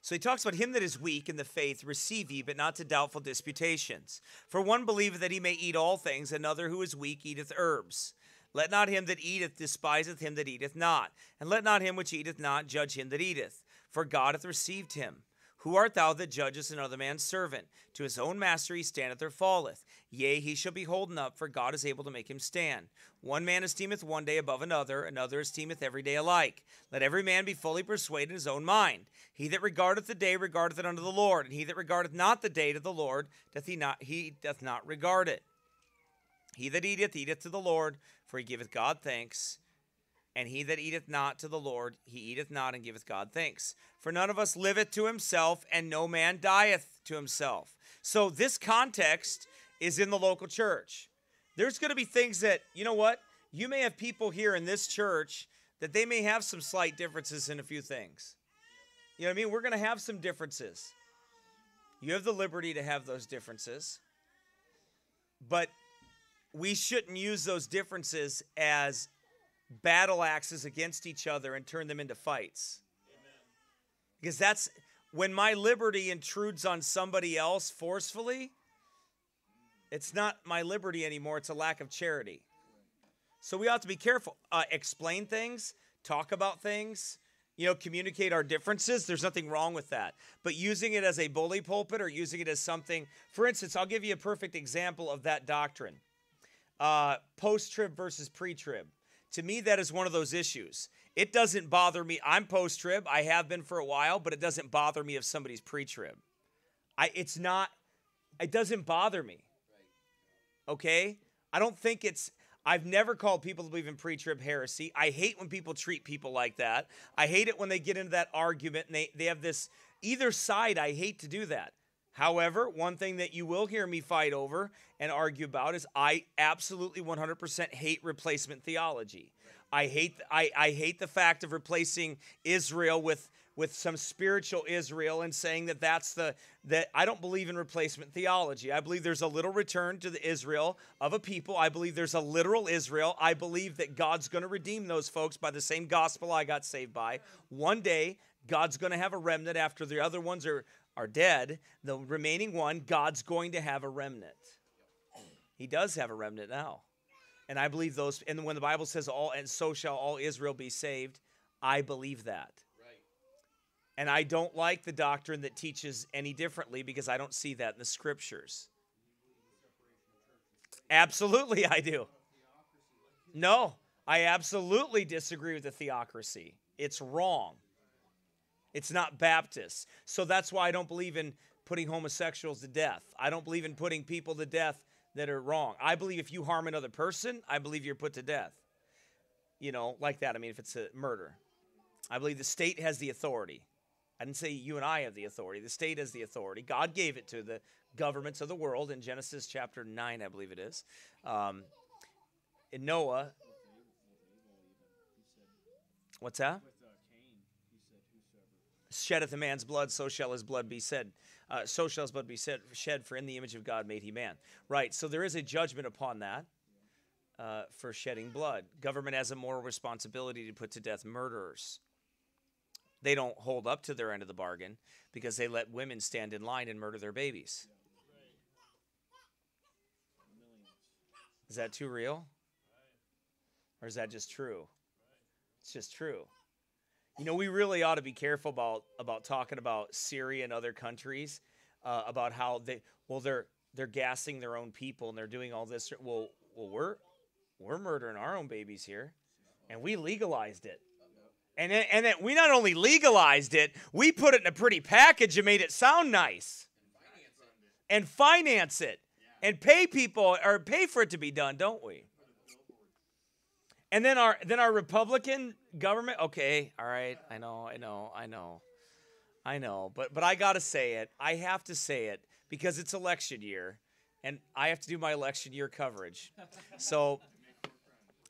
A: So he talks about him that is weak in the faith, receive ye, but not to doubtful disputations. For one believeth that he may eat all things, another who is weak eateth herbs. Let not him that eateth despiseth him that eateth not, and let not him which eateth not judge him that eateth, for God hath received him. Who art thou that judgest another man's servant? To his own master he standeth or falleth. Yea, he shall be holden up, for God is able to make him stand. One man esteemeth one day above another, another esteemeth every day alike. Let every man be fully persuaded in his own mind. He that regardeth the day regardeth it unto the Lord, and he that regardeth not the day to the Lord doth he not he doth not regard it. He that eateth eateth to the Lord, for he giveth God thanks. And he that eateth not to the Lord, he eateth not and giveth God thanks. For none of us liveth to himself, and no man dieth to himself. So this context is in the local church. There's going to be things that, you know what? You may have people here in this church that they may have some slight differences in a few things. You know what I mean? We're going to have some differences. You have the liberty to have those differences. But we shouldn't use those differences as battle axes against each other and turn them into fights. Because that's when my liberty intrudes on somebody else forcefully, it's not my liberty anymore, it's a lack of charity. So we ought to be careful. Uh, explain things, talk about things, you know, communicate our differences. There's nothing wrong with that. But using it as a bully pulpit or using it as something, for instance, I'll give you a perfect example of that doctrine uh, post trib versus pre trib. To me, that is one of those issues. It doesn't bother me. I'm post trib. I have been for a while, but it doesn't bother me if somebody's pre trib. I it's not it doesn't bother me. Okay? I don't think it's I've never called people to believe in pre-trib heresy. I hate when people treat people like that. I hate it when they get into that argument and they, they have this either side. I hate to do that. However, one thing that you will hear me fight over and argue about is I absolutely 100% hate replacement theology. I hate I, I hate the fact of replacing Israel with with some spiritual Israel and saying that that's the that I don't believe in replacement theology. I believe there's a little return to the Israel of a people. I believe there's a literal Israel. I believe that God's going to redeem those folks by the same gospel I got saved by. One day God's going to have a remnant after the other ones are are dead. The remaining one, God's going to have a remnant. He does have a remnant now. And I believe those and when the Bible says all and so shall all Israel be saved, I believe that.
B: Right.
A: And I don't like the doctrine that teaches any differently because I don't see that in the scriptures. Absolutely, I do. No, I absolutely disagree with the theocracy. It's wrong. It's not Baptist. So that's why I don't believe in putting homosexuals to death. I don't believe in putting people to death that are wrong. I believe if you harm another person, I believe you're put to death. You know, like that. I mean, if it's a murder, I believe the state has the authority. I didn't say you and I have the authority. The state has the authority. God gave it to the governments of the world in Genesis chapter 9, I believe it is. Um, in Noah. What's that? Sheddeth a man's blood, so shall his blood be said. Uh, so shall his blood be said, shed, for in the image of God made he man. Right, so there is a judgment upon that uh, for shedding blood. Government has a moral responsibility to put to death murderers. They don't hold up to their end of the bargain because they let women stand in line and murder their babies. Is that too real? Or is that just true? It's just true. You know, we really ought to be careful about about talking about Syria and other countries uh, about how they well they're they're gassing their own people and they're doing all this. Well, well we're we're murdering our own babies here, and we legalized it. And then, and we not only legalized it, we put it in a pretty package and made it sound nice, and finance it, and pay people or pay for it to be done, don't we? And then our then our Republican government. Okay, all right, I know, I know, I know, I know. But but I gotta say it. I have to say it because it's election year, and I have to do my election year coverage. So.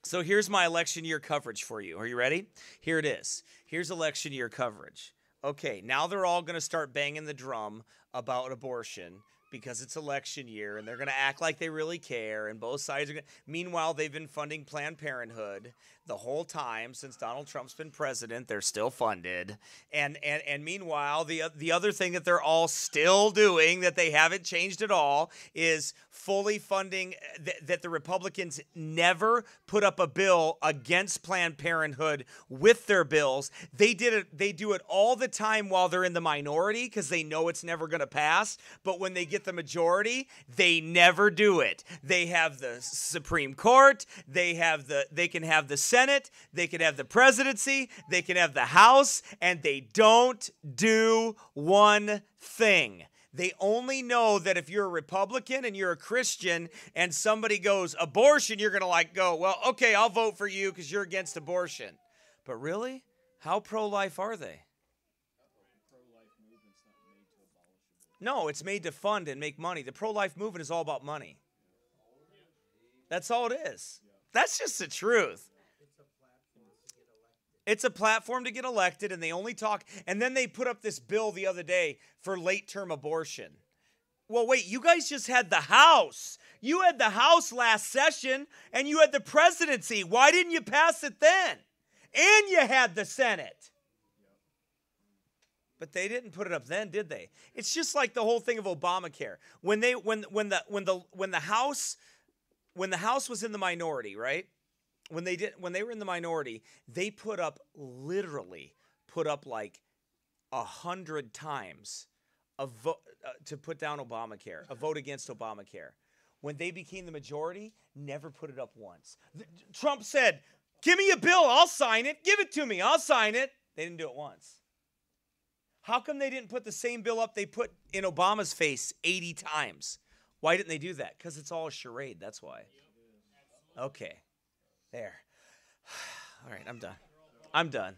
A: So here's my election year coverage for you. Are you ready? Here it is. Here's election year coverage. Okay, now they're all going to start banging the drum about abortion because it's election year and they're going to act like they really care and both sides are going meanwhile they've been funding planned parenthood the whole time since Donald Trump's been president. They're still funded, and and and meanwhile, the the other thing that they're all still doing that they haven't changed at all is fully funding uh, th- that the Republicans never put up a bill against Planned Parenthood with their bills. They did it. They do it all the time while they're in the minority because they know it's never going to pass. But when they get the majority, they never do it. They have the Supreme Court. They have the. They can have the Senate. They can have the presidency. They can have the House, and they don't do one thing. They only know that if you're a Republican and you're a Christian and somebody goes abortion, you're going to like go, well, okay, I'll vote for you because you're against abortion. But really? How pro life are they? No, it's made to fund and make money. The pro life movement is all about money. That's all it is. That's just the truth. It's a platform to get elected, and they only talk. And then they put up this bill the other day for late term abortion. Well, wait, you guys just had the House. You had the House last session, and you had the presidency. Why didn't you pass it then? And you had the Senate. But they didn't put it up then, did they? It's just like the whole thing of Obamacare. When they when when the when the when the House when the House was in the minority, right? When they did when they were in the minority, they put up literally put up like a hundred times a vote uh, to put down Obamacare, a vote against Obamacare. When they became the majority, never put it up once. Th- Trump said, "Give me a bill, I'll sign it. Give it to me, I'll sign it." They didn't do it once. How come they didn't put the same bill up they put in Obama's face 80 times? Why didn't they do that? Because it's all a charade. That's why. Okay. There. All right, I'm done. I'm done.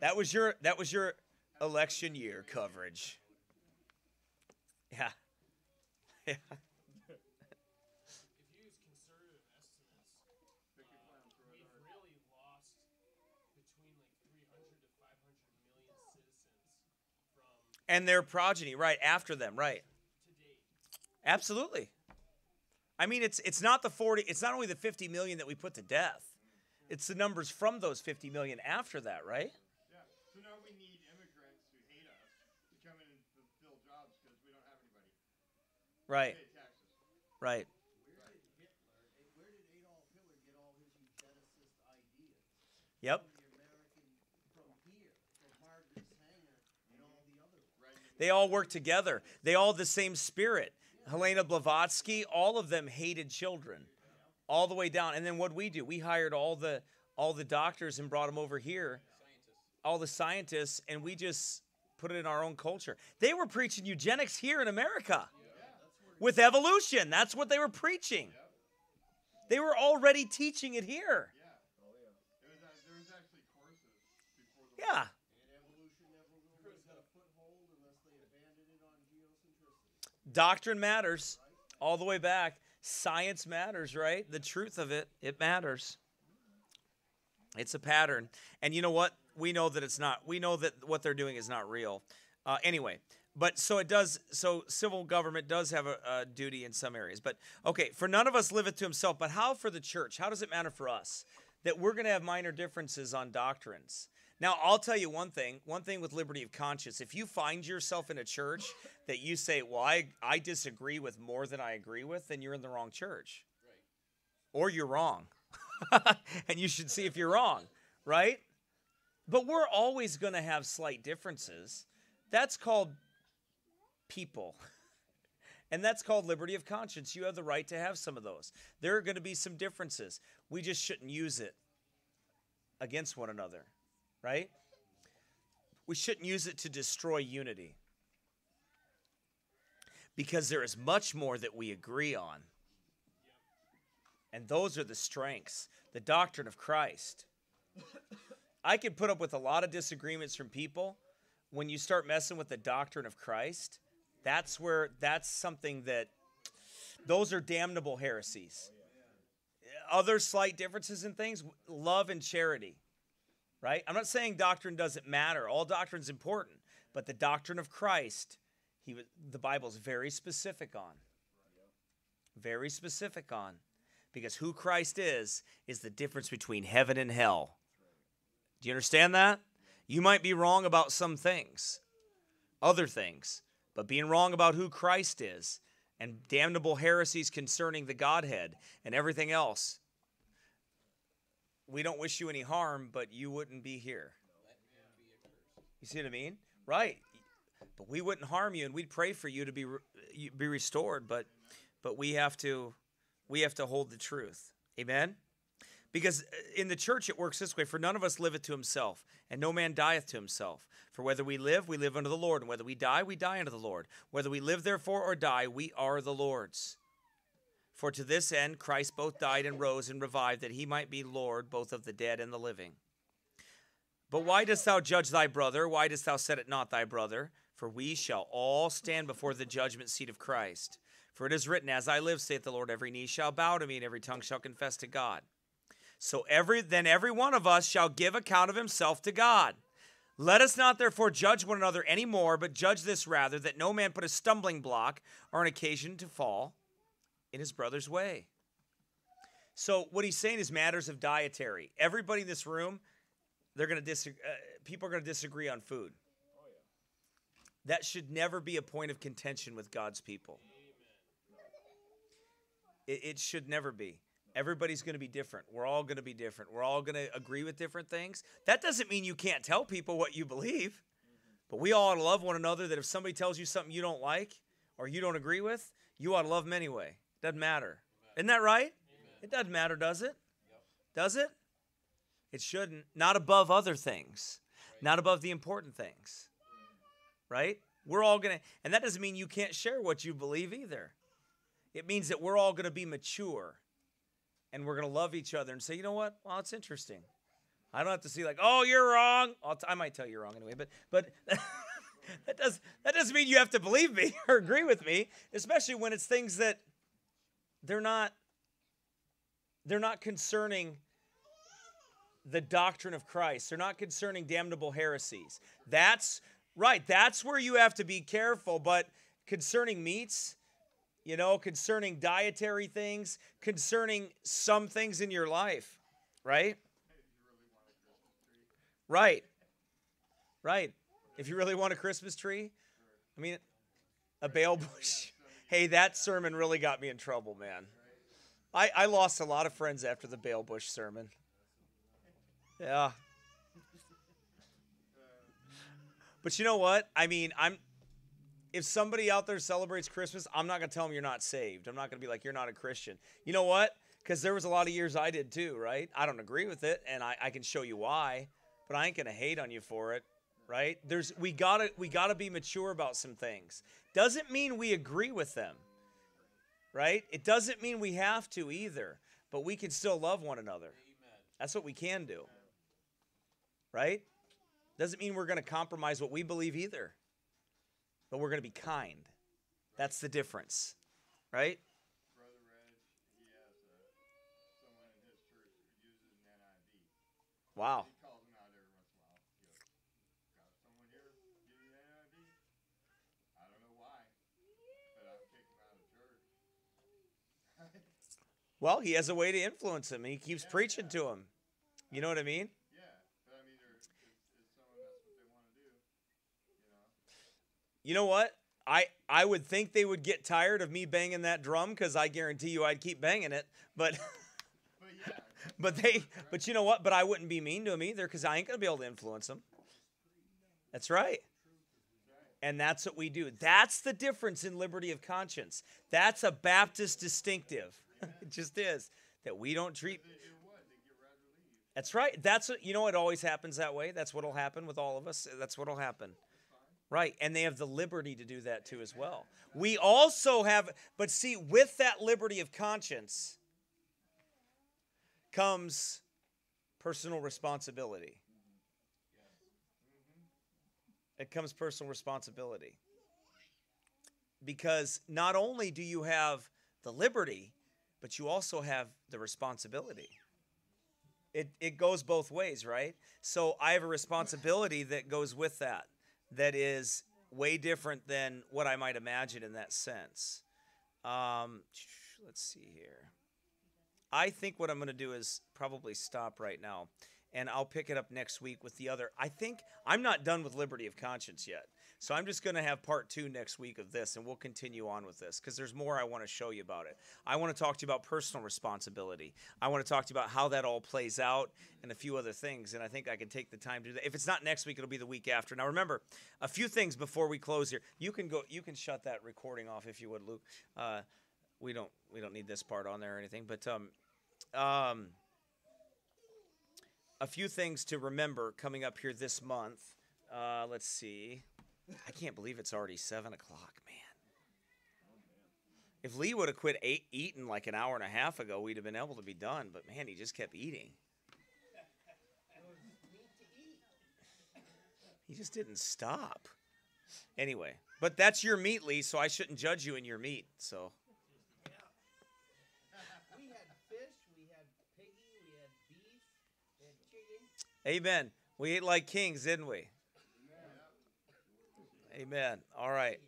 A: That was your that was your election year coverage. Yeah. Yeah.
C: If you use conservative estimates, uh, we've really lost between like 300 to 500 million citizens from
A: And their progeny right after them, right. Absolutely. I mean, it's it's not the 40, it's not only the 50 million that we put to death. It's the numbers from those 50 million after that, right?
D: Yeah. So now we need immigrants who hate us to come in and fulfill jobs because we don't have anybody.
A: Right.
D: Pay taxes.
A: Right.
E: Where did Hitler, eh, where did Adolf Hitler get all his eugenicist ideas?
A: Yep.
E: From the American, from here, from Margaret Sanger and all the other ones.
A: They all work together. They all have the same spirit. Helena Blavatsky, all of them hated children, all the way down. And then what we do? We hired all the all the doctors and brought them over here, all the scientists, and we just put it in our own culture. They were preaching eugenics here in America with evolution. That's what they were preaching. They were already teaching it here.
D: It was, uh, there was actually courses before the
A: Yeah.
E: And evolution never really got a foothold unless they abandoned it on geocentricity.
A: Doctrine matters all the way back. Science matters, right? The truth of it, it matters. It's a pattern. And you know what? We know that it's not. We know that what they're doing is not real. Uh, anyway, but so it does. So civil government does have a, a duty in some areas. But okay, for none of us liveth to himself. But how for the church? How does it matter for us that we're going to have minor differences on doctrines? Now, I'll tell you one thing. One thing with liberty of conscience. If you find yourself in a church that you say, "Well, I, I disagree with more than I agree with," then you're in the wrong church, or you're wrong, and you should see if you're wrong, right? But we're always going to have slight differences. That's called people. And that's called liberty of conscience. You have the right to have some of those. There are going to be some differences. We just shouldn't use it against one another, right? We shouldn't use it to destroy unity. Because there is much more that we agree on. And those are the strengths, the doctrine of Christ. I can put up with a lot of disagreements from people. When you start messing with the doctrine of Christ, that's where that's something that those are damnable heresies. Other slight differences in things, love and charity. Right? I'm not saying doctrine doesn't matter. All doctrine's important, but the doctrine of Christ, he was, the Bible's very specific on. Very specific on Because who Christ is, is the difference between heaven and hell. Do you understand that? You might be wrong about some things, other things, but being wrong about who Christ is and damnable heresies concerning the Godhead and everything else, we don't wish you any harm, but you wouldn't be here. You see what I mean? Right. But we wouldn't harm you, and we'd pray for you to be be restored. But but we have to we have to hold the truth. Amen. Because uh, in the church it works this way: for none of us liveth to himself, and no man dieth to himself. For whether we live, we live unto the Lord, and whether we die, we die unto the Lord. Whether we live therefore or die, we are the Lord's. For to this end Christ both died and rose and revived, that he might be Lord both of the dead and the living. But why dost thou judge thy brother? Why dost thou set it not thy brother? For we shall all stand before the judgment seat of Christ. For it is written, As I live, saith the Lord, every knee shall bow to me, and every tongue shall confess to God. So every then every one of us shall give account of himself to God. Let us not therefore judge one another any more, but judge this rather, that no man put a stumbling block or an occasion to fall in his brother's way. So what he's saying is matters of dietary. Everybody in this room, they're going to disagree. Uh, people are going to disagree on food. That should never be a point of contention with God's people. It, it should never be. Everybody's going to be different. We're all going to be different. We're all going to agree with different things. That doesn't mean you can't tell people what you believe. But we all ought to love one another that if somebody tells you something you don't like or you don't agree with, you ought to love them anyway. Doesn't matter. Isn't that right? It doesn't matter, does it? Does it? It shouldn't. Not above other things, not above the important things. Right? We're all going to, and that doesn't mean you can't share what you believe either. It means that we're all going to be mature and we're going to love each other and say, you know what? Well, it's interesting. I don't have to see like, oh, you're wrong. T- I might tell you you're wrong anyway, but but that does that doesn't mean you have to believe me or agree with me, especially when it's things that they're not they're not concerning the doctrine of Christ. They're not concerning damnable heresies. That's right. That's where you have to be careful. But concerning meats, you know, concerning dietary things, concerning some things in your life, right? Right. Right. If you really want a Christmas tree, I mean, a Baal bush. Hey, that sermon really got me in trouble, man. I, I lost a lot of friends after the Baal bush sermon. Yeah. But you know what? I mean, I'm if somebody out there celebrates Christmas, I'm not going to tell them you're not saved. I'm not going to be like, you're not a Christian. You know what? Because there was a lot of years I did too, right? I don't agree with it, and I, I can show you why, but I ain't going to hate on you for it, right? There's we gotta we gotta be mature about some things. Doesn't mean we agree with them, right? It doesn't mean we have to either, but we can still love one another. That's what we can do, right? Doesn't mean we're going to compromise what we believe either but we're going to be kind. That's the difference, right?
D: Brother Reg, he has uh, someone in his church who uses an NIV.
A: Wow.
D: He calls him out every once in a while. He goes, got someone here using an NIV? I don't know why, but I'll kick him out of church.
A: Well, he has a way to influence him. and He keeps preaching to him. You know what I mean?
D: Yeah, but I mean, they're, it's, it's someone that's what they want to do. You know?
A: You know what? I I would think they would get tired of me banging that drum because I guarantee you I'd keep banging it. But
D: But yeah,
A: but they but you know what? But I wouldn't be mean to them either because I ain't gonna be able to influence them. That's right. And that's what we do. That's the difference in liberty of conscience. That's a Baptist distinctive. It just is that we don't treat.
D: they do what? They get rather leave.
A: That's right. That's what you know. It always happens that way. That's what'll happen with all of us. That's what'll happen. Right, and they have the liberty to do that too as well. We also have, but see, with that liberty of conscience comes personal responsibility. It comes personal responsibility. Because not only do you have the liberty, but you also have the responsibility. It, it goes both ways, right? So I have a responsibility that goes with that, that is way different than what I might imagine in that sense. Um, let's see here. I think what I'm going to do is probably stop right now, and I'll pick it up next week with the other. I think I'm not done with liberty of conscience yet, so I'm just going to have part two next week of this, and we'll continue on with this because there's more I want to show you about it. I want to talk to you about personal responsibility. I want to talk to you about how that all plays out and a few other things, and I think I can take the time to do that. If it's not next week, it'll be the week after. Now remember, a few things before we close here. You can go. You can shut that recording off if you would, Luke. Uh, we don't we don't need this part on there or anything, but um, um, a few things to remember coming up here this month. Uh, let's see. I can't believe it's already seven o'clock, man. If Lee would have quit eight, eating like an hour and a half ago, we'd have been able to be done. But man, he just kept eating. He just didn't stop. Anyway, but that's your meat, Lee, so I shouldn't judge you in your meat. So.
E: We had fish, we had piggy, we had beef, we had chicken.
A: Amen. We ate like kings, didn't we? Amen. All right.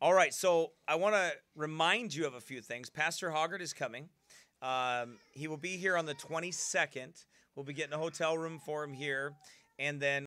A: All right. So I want to remind you of a few things. Pastor Hoggart is coming. Um, he will be here on the 22nd. We'll be getting a hotel room for him here. And then